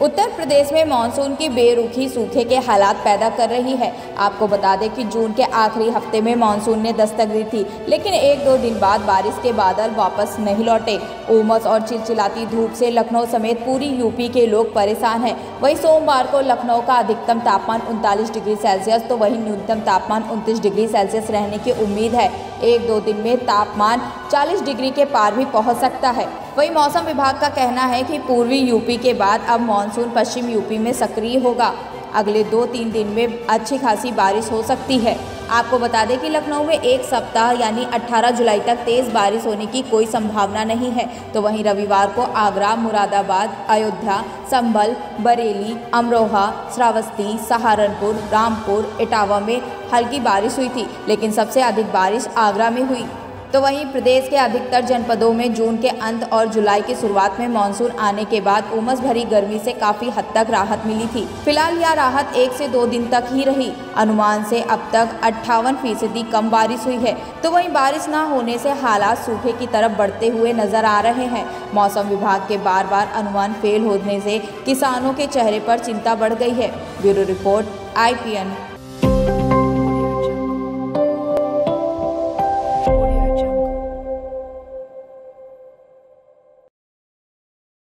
उत्तर प्रदेश में मानसून की बेरुखी सूखे के हालात पैदा कर रही है। आपको बता दें कि जून के आखिरी हफ़्ते में मानसून ने दस्तक दी थी, लेकिन एक दो दिन बाद बारिश के बादल वापस नहीं लौटे। उमस और चिलचिलाती धूप से लखनऊ समेत पूरी यूपी के लोग परेशान हैं। वहीं सोमवार को लखनऊ का अधिकतम तापमान उनतालीस डिग्री सेल्सियस तो वहीं न्यूनतम तापमान उनतीस डिग्री सेल्सियस रहने की उम्मीद है। एक दो दिन में तापमान 40 डिग्री के पार भी पहुँच सकता है। वहीं मौसम विभाग का कहना है कि पूर्वी यूपी के बाद अब मानसून पश्चिम यूपी में सक्रिय होगा। अगले दो तीन दिन में अच्छी खासी बारिश हो सकती है। आपको बता दें कि लखनऊ में एक सप्ताह यानी 18 जुलाई तक तेज़ बारिश होने की कोई संभावना नहीं है। तो वहीं रविवार को आगरा, मुरादाबाद, अयोध्या, संभल, बरेली, अमरोहा, श्रावस्ती, सहारनपुर, रामपुर, इटावा में हल्की बारिश हुई थी, लेकिन सबसे अधिक बारिश आगरा में हुई। तो वहीं प्रदेश के अधिकतर जनपदों में जून के अंत और जुलाई की शुरुआत में मानसून आने के बाद उमस भरी गर्मी से काफ़ी हद तक राहत मिली थी। फ़िलहाल यह राहत एक से दो दिन तक ही रही। अनुमान से अब तक अट्ठावन फ़ीसदी कम बारिश हुई है। तो वहीं बारिश न होने से हालात सूखे की तरफ़ बढ़ते हुए नज़र आ रहे हैं। मौसम विभाग के बार बार अनुमान फेल होने से किसानों के चेहरे पर चिंता बढ़ गई है। ब्यूरो रिपोर्ट आई